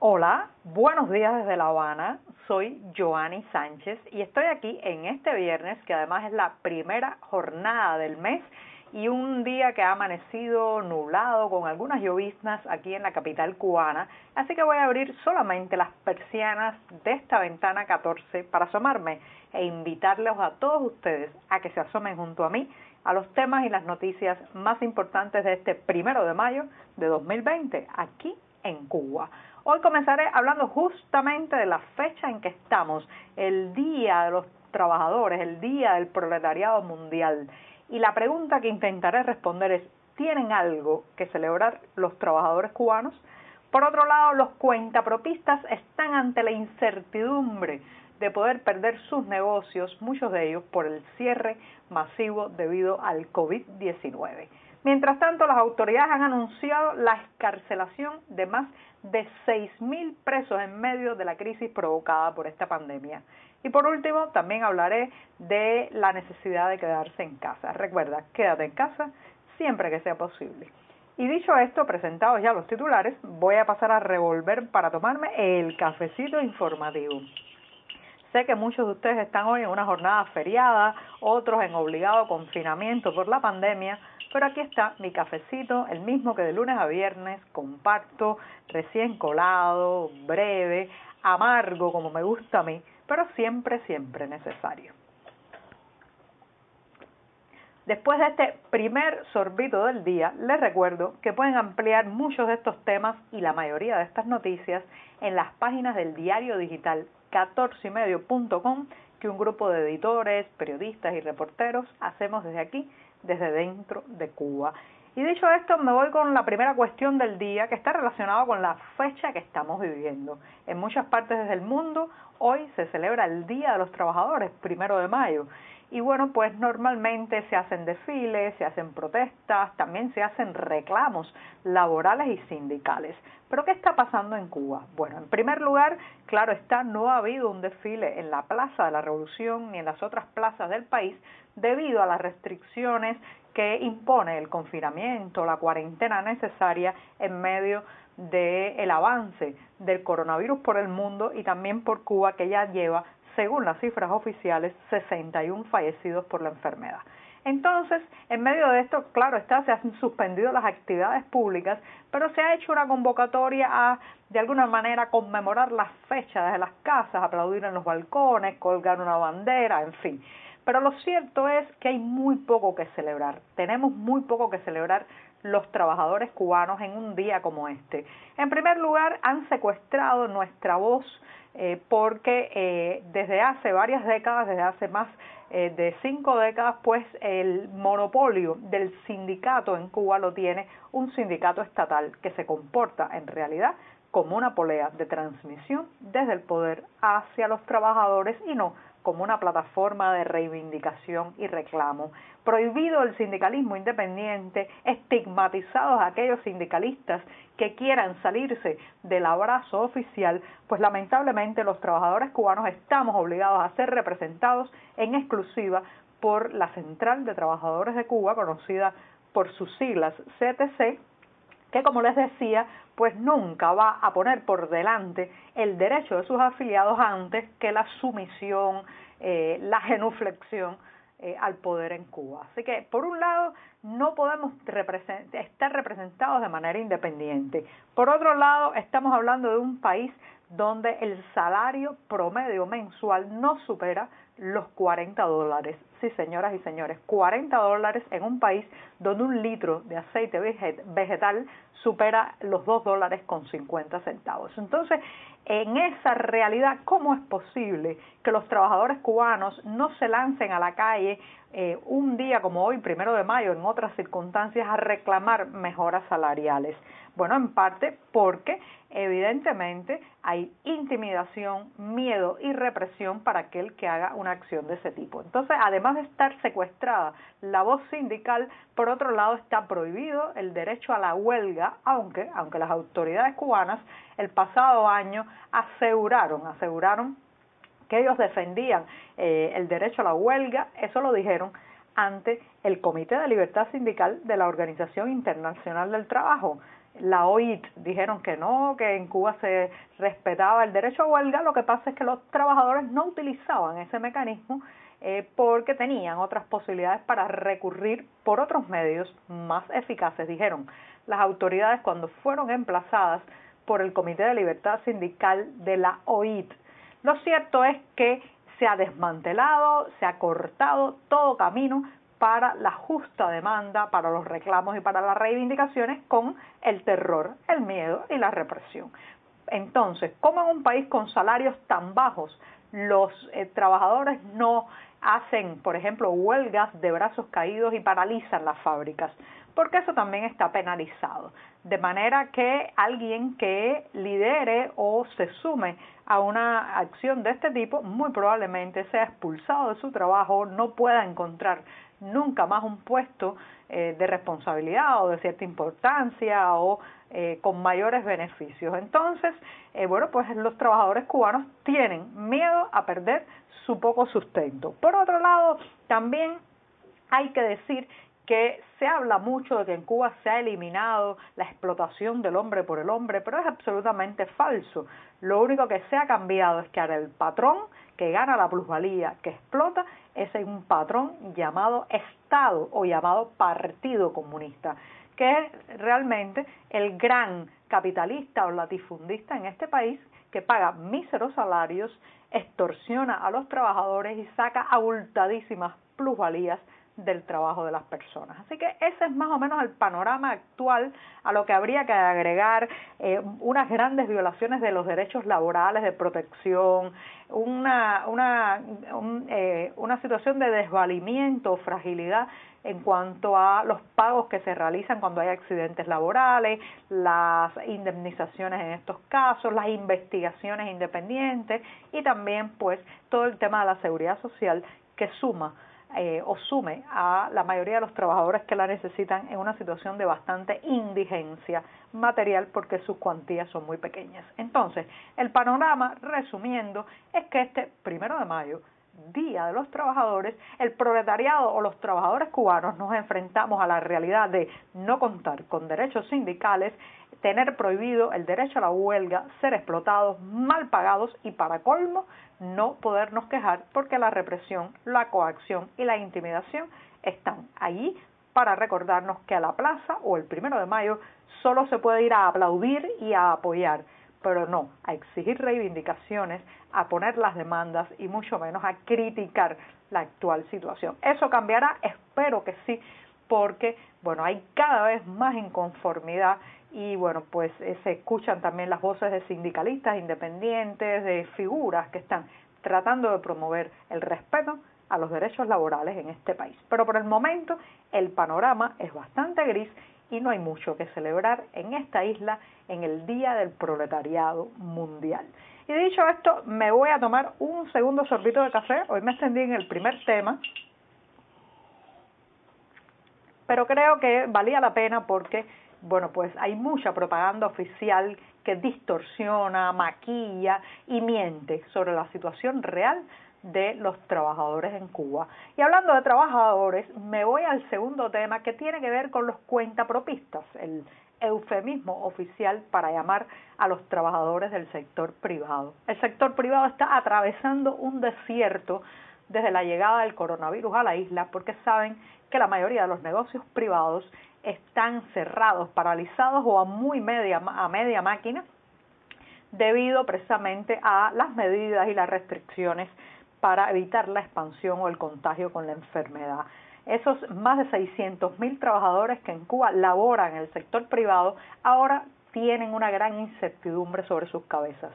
Hola, buenos días desde La Habana. Soy Joanny Sánchez y estoy aquí en este viernes, que además es la primera jornada del mes y un día que ha amanecido nublado con algunas lloviznas aquí en la capital cubana, así que voy a abrir solamente las persianas de esta ventana 14 para asomarme e invitarles a todos ustedes a que se asomen junto a mí a los temas y las noticias más importantes de este primero de mayo de 2020 aquí en Cuba. Hoy comenzaré hablando justamente de la fecha en que estamos, el Día de los Trabajadores, el Día del Proletariado Mundial. Y la pregunta que intentaré responder es, ¿tienen algo que celebrar los trabajadores cubanos? Por otro lado, los cuentapropistas están ante la incertidumbre de poder perder sus negocios, muchos de ellos por el cierre masivo debido al COVID-19. Mientras tanto, las autoridades han anunciado la escarcelación de más de 6.000 presos en medio de la crisis provocada por esta pandemia. Y por último, también hablaré de la necesidad de quedarse en casa. Recuerda, quédate en casa siempre que sea posible. Y dicho esto, presentados ya los titulares, voy a pasar a revolver para tomarme el cafecito informativo. Sé que muchos de ustedes están hoy en una jornada feriada, otros en obligado confinamiento por la pandemia, pero aquí está mi cafecito, el mismo que de lunes a viernes, compacto, recién colado, breve, amargo como me gusta a mí, pero siempre, siempre necesario. Después de este primer sorbito del día, les recuerdo que pueden ampliar muchos de estos temas y la mayoría de estas noticias en las páginas del diario digital 14ymedio.com que un grupo de editores, periodistas y reporteros hacemos desde aquí, desde dentro de Cuba. Y dicho esto, me voy con la primera cuestión del día que está relacionada con la fecha que estamos viviendo. En muchas partes del mundo hoy se celebra el Día de los Trabajadores, primero de mayo. Y bueno, pues normalmente se hacen desfiles, se hacen protestas, también se hacen reclamos laborales y sindicales. Pero ¿qué está pasando en Cuba? Bueno, en primer lugar, claro está, no ha habido un desfile en la Plaza de la Revolución ni en las otras plazas del país debido a las restricciones que impone el confinamiento, la cuarentena necesaria en medio del avance del coronavirus por el mundo y también por Cuba, que ya lleva según las cifras oficiales, 61 fallecidos por la enfermedad. Entonces, en medio de esto, claro está, se han suspendido las actividades públicas, pero se ha hecho una convocatoria a, de alguna manera, conmemorar las fechas desde las casas, aplaudir en los balcones, colgar una bandera, en fin. Pero lo cierto es que hay muy poco que celebrar. Tenemos muy poco que celebrar los trabajadores cubanos en un día como este. En primer lugar, han secuestrado nuestra voz eh, porque eh, desde hace varias décadas, desde hace más eh, de cinco décadas, pues el monopolio del sindicato en Cuba lo tiene un sindicato estatal que se comporta en realidad como una polea de transmisión desde el poder hacia los trabajadores y no como una plataforma de reivindicación y reclamo. Prohibido el sindicalismo independiente, estigmatizados aquellos sindicalistas que quieran salirse del abrazo oficial, pues lamentablemente los trabajadores cubanos estamos obligados a ser representados en exclusiva por la Central de Trabajadores de Cuba, conocida por sus siglas CTC, que como les decía, pues nunca va a poner por delante el derecho de sus afiliados antes que la sumisión, eh, la genuflexión eh, al poder en Cuba. Así que, por un lado, no podemos estar representados de manera independiente. Por otro lado, estamos hablando de un país donde el salario promedio mensual no supera los 40 dólares. Sí, señoras y señores, 40 dólares en un país donde un litro de aceite vegetal supera los 2 dólares con 50 centavos. Entonces, en esa realidad, ¿cómo es posible que los trabajadores cubanos no se lancen a la calle eh, un día como hoy, primero de mayo, en otras circunstancias, a reclamar mejoras salariales? Bueno, en parte porque evidentemente hay intimidación, miedo y represión para aquel que haga una acción de ese tipo. Entonces, además de estar secuestrada la voz sindical, por otro lado está prohibido el derecho a la huelga, aunque, aunque las autoridades cubanas el pasado año aseguraron, aseguraron que ellos defendían eh, el derecho a la huelga, eso lo dijeron ante el Comité de Libertad Sindical de la Organización Internacional del Trabajo. La OIT dijeron que no, que en Cuba se respetaba el derecho a huelga, lo que pasa es que los trabajadores no utilizaban ese mecanismo eh, porque tenían otras posibilidades para recurrir por otros medios más eficaces, dijeron las autoridades cuando fueron emplazadas por el Comité de Libertad Sindical de la OIT. Lo cierto es que se ha desmantelado, se ha cortado todo camino para la justa demanda, para los reclamos y para las reivindicaciones con el terror, el miedo y la represión. Entonces, ¿cómo en un país con salarios tan bajos los eh, trabajadores no hacen, por ejemplo, huelgas de brazos caídos y paralizan las fábricas? Porque eso también está penalizado. De manera que alguien que lidere o se sume a una acción de este tipo muy probablemente sea expulsado de su trabajo, no pueda encontrar nunca más un puesto eh, de responsabilidad o de cierta importancia o eh, con mayores beneficios. Entonces, eh, bueno, pues los trabajadores cubanos tienen miedo a perder su poco sustento. Por otro lado, también hay que decir que se habla mucho de que en Cuba se ha eliminado la explotación del hombre por el hombre, pero es absolutamente falso. Lo único que se ha cambiado es que ahora el patrón que gana la plusvalía, que explota, es un patrón llamado Estado o llamado Partido Comunista, que realmente el gran capitalista o latifundista en este país que paga míseros salarios, extorsiona a los trabajadores y saca abultadísimas plusvalías del trabajo de las personas. Así que ese es más o menos el panorama actual a lo que habría que agregar eh, unas grandes violaciones de los derechos laborales, de protección, una, una, eh, una situación de desvalimiento fragilidad en cuanto a los pagos que se realizan cuando hay accidentes laborales, las indemnizaciones en estos casos, las investigaciones independientes y también pues todo el tema de la seguridad social que suma eh, o sume a la mayoría de los trabajadores que la necesitan en una situación de bastante indigencia material porque sus cuantías son muy pequeñas. Entonces, el panorama, resumiendo, es que este primero de mayo Día de los Trabajadores, el proletariado o los trabajadores cubanos nos enfrentamos a la realidad de no contar con derechos sindicales, tener prohibido el derecho a la huelga, ser explotados, mal pagados y para colmo no podernos quejar porque la represión, la coacción y la intimidación están allí para recordarnos que a la plaza o el primero de mayo solo se puede ir a aplaudir y a apoyar, pero no a exigir reivindicaciones, a poner las demandas y mucho menos a criticar la actual situación. ¿Eso cambiará? Espero que sí, porque bueno, hay cada vez más inconformidad y bueno, pues eh, se escuchan también las voces de sindicalistas independientes, de figuras que están tratando de promover el respeto a los derechos laborales en este país. Pero por el momento el panorama es bastante gris y no hay mucho que celebrar en esta isla en el Día del Proletariado Mundial. Y dicho esto, me voy a tomar un segundo sorbito de café. Hoy me extendí en el primer tema, pero creo que valía la pena porque bueno, pues hay mucha propaganda oficial que distorsiona, maquilla y miente sobre la situación real de los trabajadores en Cuba. Y hablando de trabajadores, me voy al segundo tema que tiene que ver con los cuentapropistas, el eufemismo oficial para llamar a los trabajadores del sector privado. El sector privado está atravesando un desierto desde la llegada del coronavirus a la isla porque saben que la mayoría de los negocios privados están cerrados, paralizados o a muy media, a media máquina debido precisamente a las medidas y las restricciones para evitar la expansión o el contagio con la enfermedad. Esos más de 600 mil trabajadores que en Cuba laboran en el sector privado ahora tienen una gran incertidumbre sobre sus cabezas.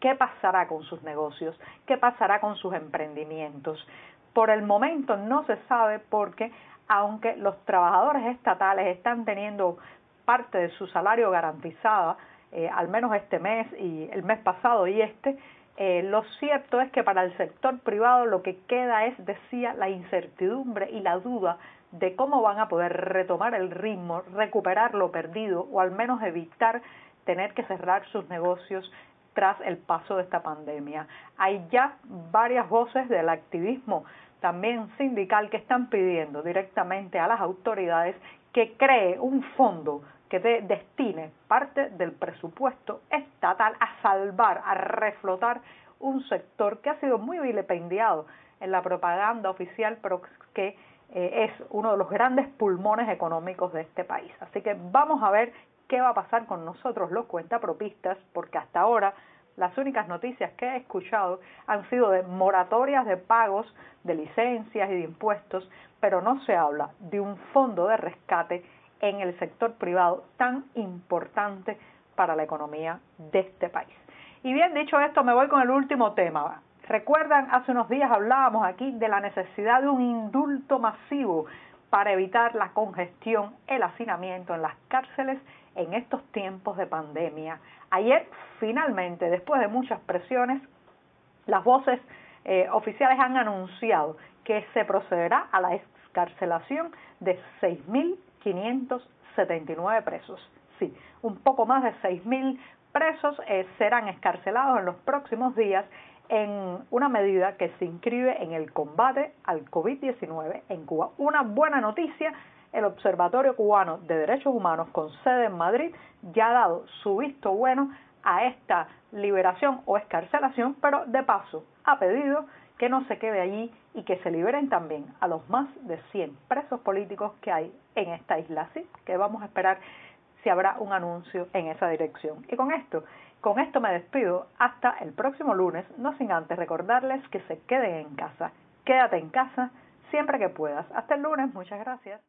¿Qué pasará con sus negocios? ¿Qué pasará con sus emprendimientos? Por el momento no se sabe porque aunque los trabajadores estatales están teniendo parte de su salario garantizada, eh, al menos este mes y el mes pasado y este, eh, lo cierto es que para el sector privado lo que queda es, decía, la incertidumbre y la duda de cómo van a poder retomar el ritmo, recuperar lo perdido o al menos evitar tener que cerrar sus negocios tras el paso de esta pandemia. Hay ya varias voces del activismo también sindical que están pidiendo directamente a las autoridades que cree un fondo que destine parte del presupuesto estatal a salvar, a reflotar un sector que ha sido muy vilipendiado en la propaganda oficial, pero que eh, es uno de los grandes pulmones económicos de este país. Así que vamos a ver qué va a pasar con nosotros los cuentapropistas, porque hasta ahora las únicas noticias que he escuchado han sido de moratorias de pagos de licencias y de impuestos, pero no se habla de un fondo de rescate en el sector privado tan importante para la economía de este país. Y bien dicho esto, me voy con el último tema. Recuerdan, hace unos días hablábamos aquí de la necesidad de un indulto masivo para evitar la congestión, el hacinamiento en las cárceles en estos tiempos de pandemia. Ayer, finalmente, después de muchas presiones, las voces eh, oficiales han anunciado que se procederá a la excarcelación de 6.579 presos. Sí, un poco más de 6.000 presos eh, serán escarcelados en los próximos días en una medida que se inscribe en el combate al COVID-19 en Cuba. Una buena noticia, el Observatorio Cubano de Derechos Humanos con sede en Madrid ya ha dado su visto bueno a esta liberación o escarcelación, pero de paso ha pedido que no se quede allí y que se liberen también a los más de 100 presos políticos que hay en esta isla. Así que vamos a esperar si habrá un anuncio en esa dirección. Y con esto, con esto me despido hasta el próximo lunes, no sin antes recordarles que se queden en casa. Quédate en casa siempre que puedas. Hasta el lunes, muchas gracias.